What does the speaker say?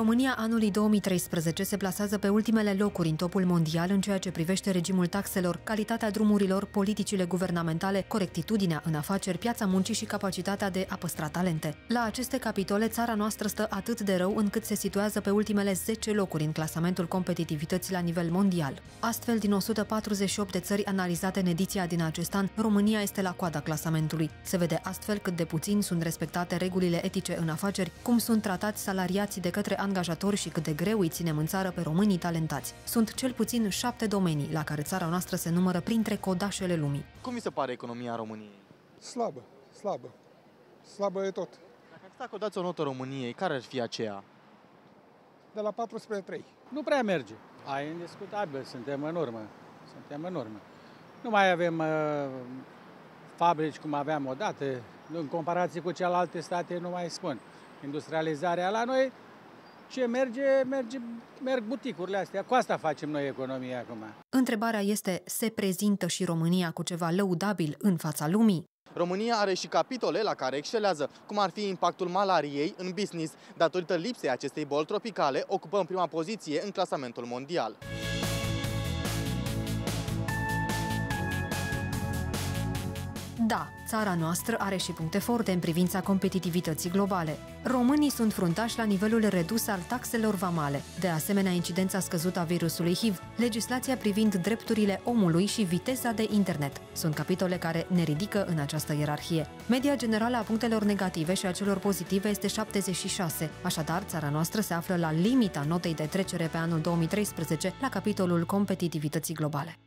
România anului 2013 se plasează pe ultimele locuri în topul mondial în ceea ce privește regimul taxelor, calitatea drumurilor, politicile guvernamentale, corectitudinea în afaceri, piața muncii și capacitatea de a păstra talente. La aceste capitole, țara noastră stă atât de rău încât se situează pe ultimele 10 locuri în clasamentul competitivității la nivel mondial. Astfel, din 148 de țări analizate în ediția din acest an, România este la coada clasamentului. Se vede astfel cât de puțin sunt respectate regulile etice în afaceri, cum sunt tratați salariații de către angajatori și cât de greu îi ținem în țară pe românii talentați. Sunt cel puțin șapte domenii la care țara noastră se numără printre codașele lumii. Cum vi se pare economia României? Slabă, slabă. Slabă e tot. Dacă ar să dați o notă României, care ar fi aceea? De la 4 spre 3. Nu prea merge. Ai indiscutabil, suntem în urmă. Suntem în urmă. Nu mai avem uh, fabrici cum aveam odată, în comparație cu celelalte state, nu mai spun. Industrializarea la noi ce merge, merge, merg buticurile astea. Cu asta facem noi economia acum. Întrebarea este, se prezintă și România cu ceva lăudabil în fața lumii? România are și capitole la care excelează, cum ar fi impactul malariei în business. Datorită lipsei acestei boli tropicale, ocupăm prima poziție în clasamentul mondial. Da, țara noastră are și puncte forte în privința competitivității globale. Românii sunt fruntași la nivelul redus al taxelor vamale, de asemenea incidența scăzută a virusului HIV, legislația privind drepturile omului și viteza de internet. Sunt capitole care ne ridică în această ierarhie. Media generală a punctelor negative și a celor pozitive este 76, așadar țara noastră se află la limita notei de trecere pe anul 2013 la capitolul competitivității globale.